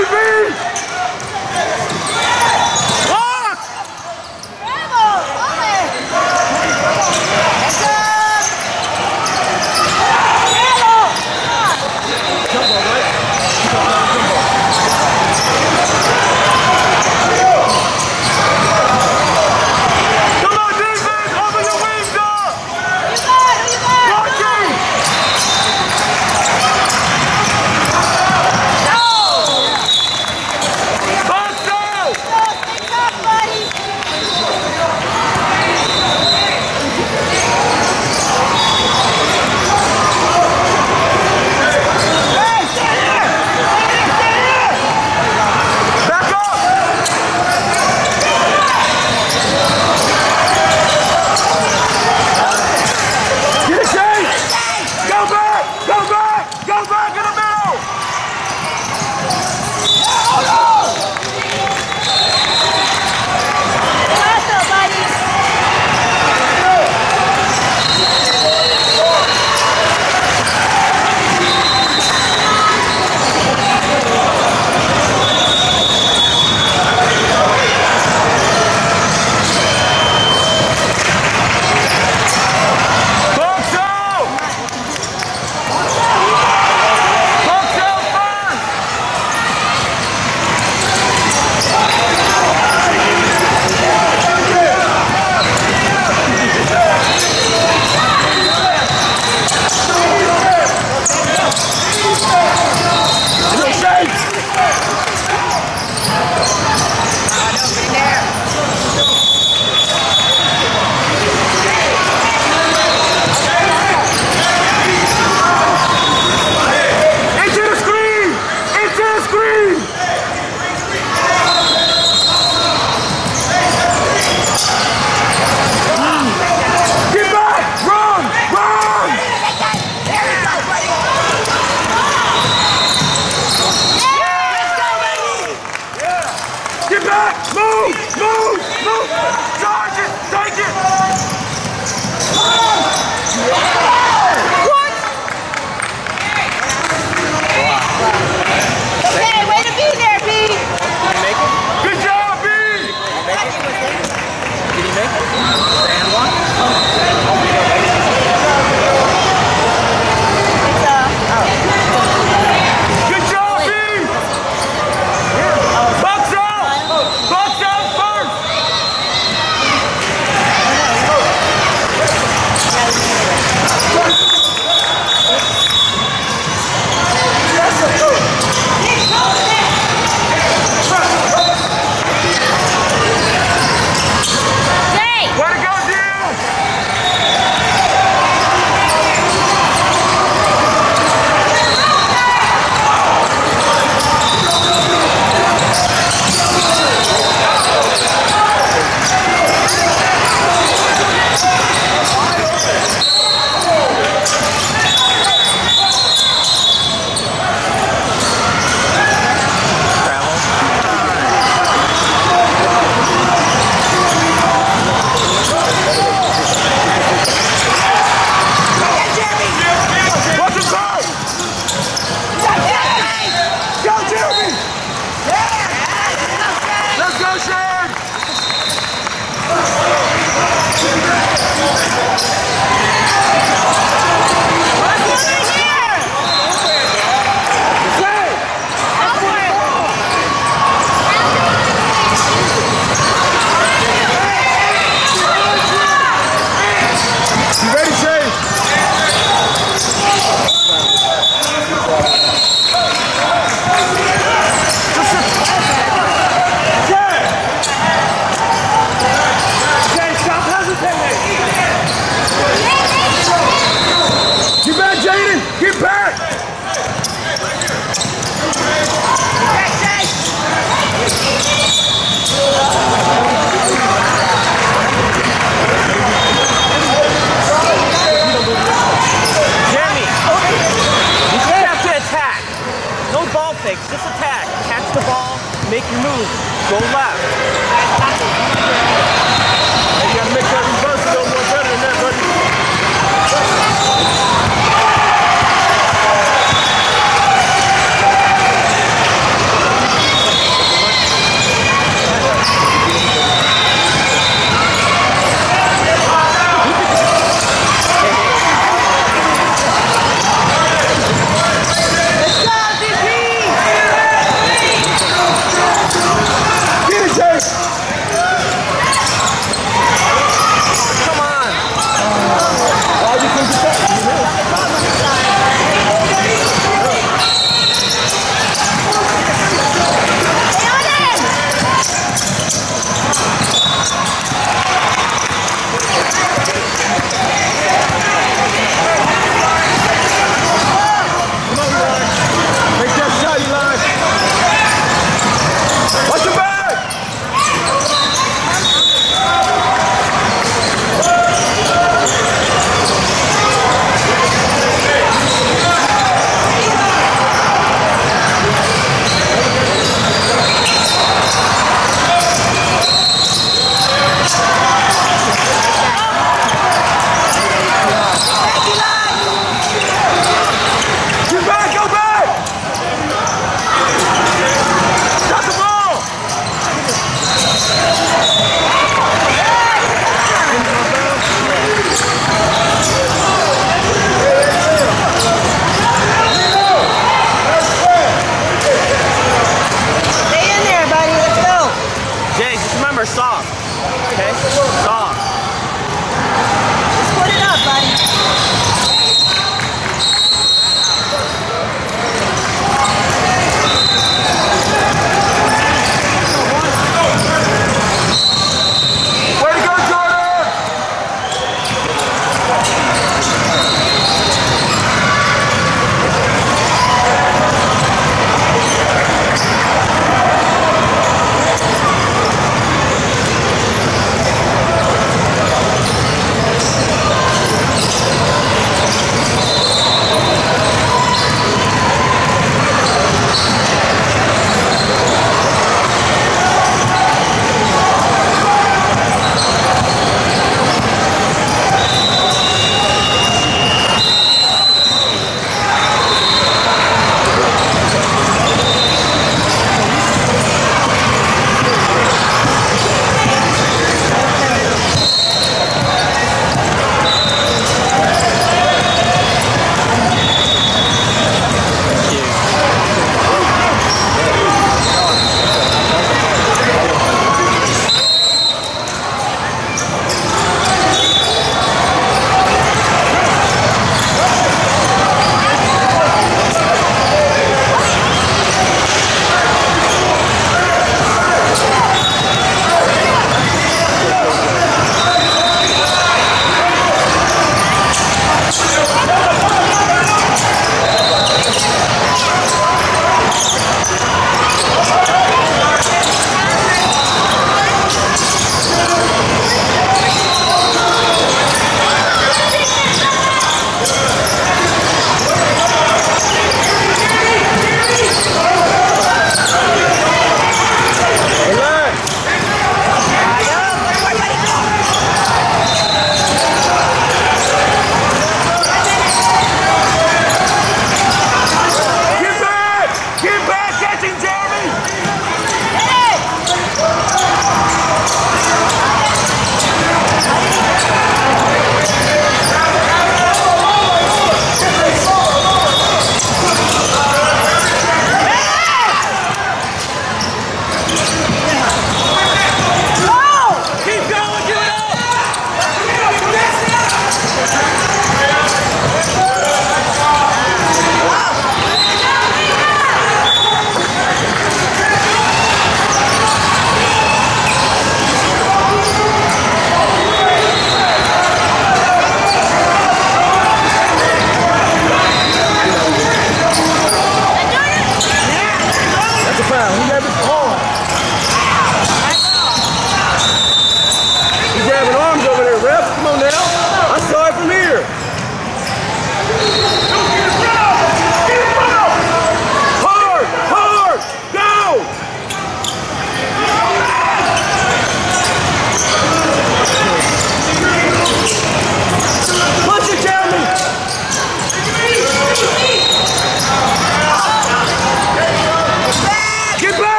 TV!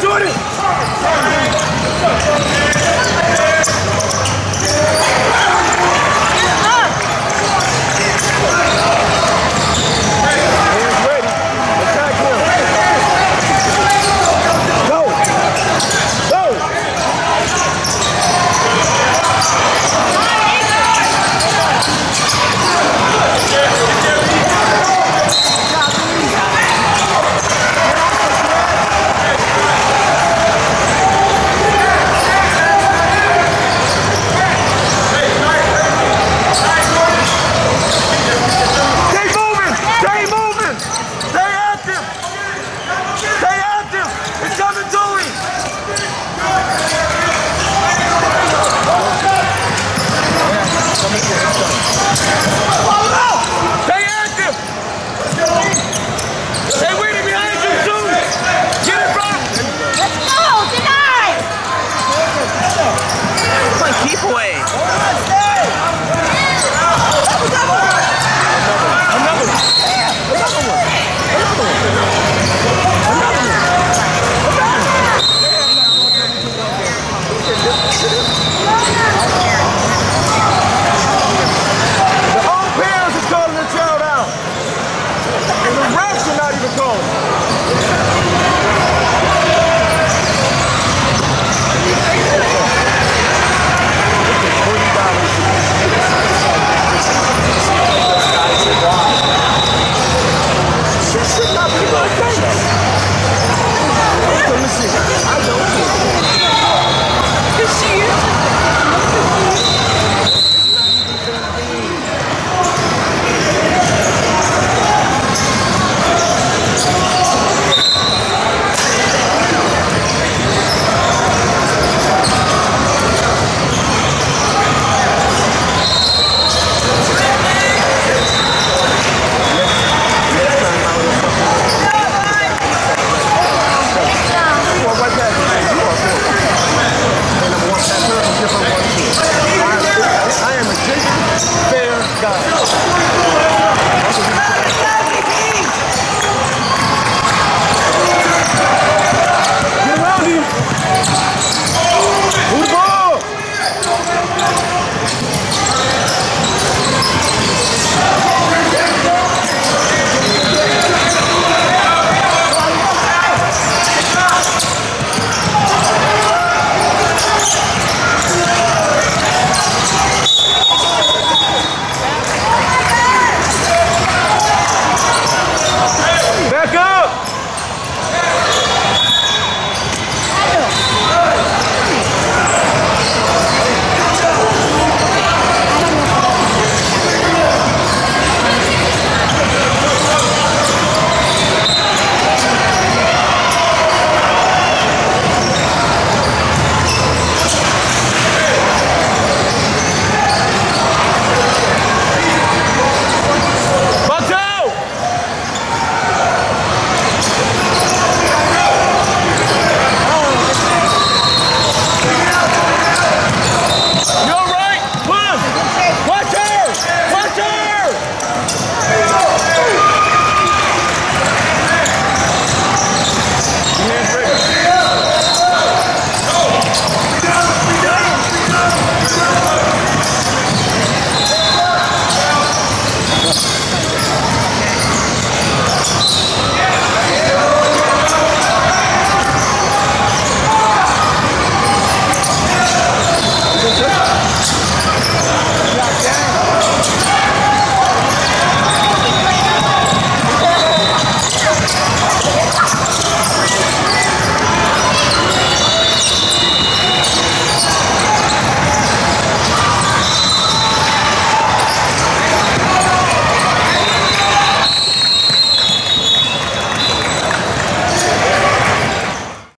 Jordan!